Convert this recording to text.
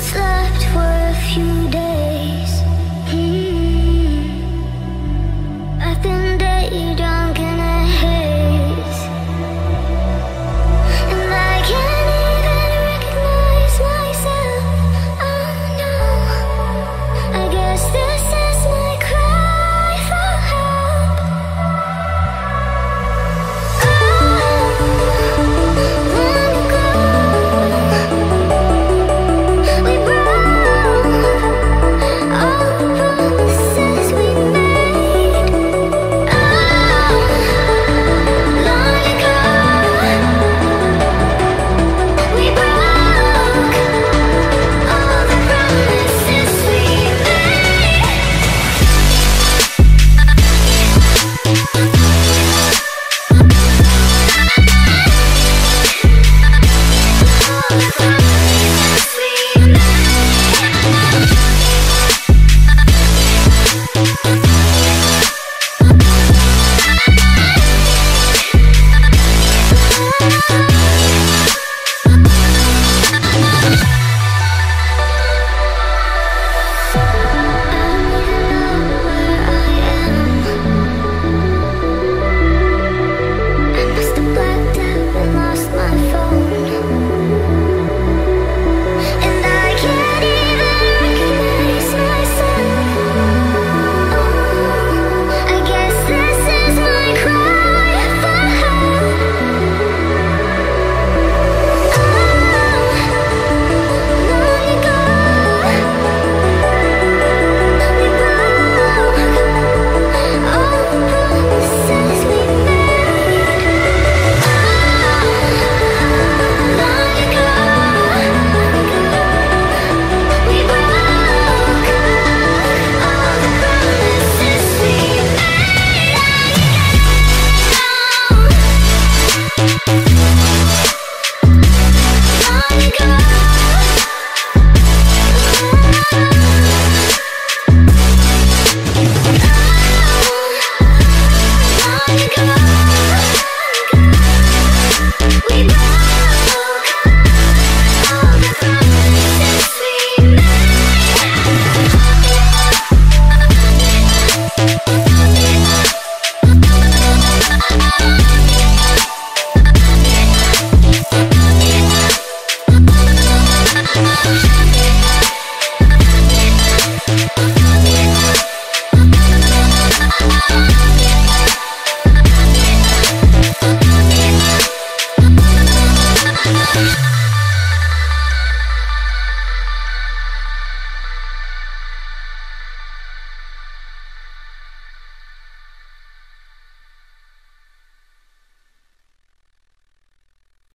slept were a few days.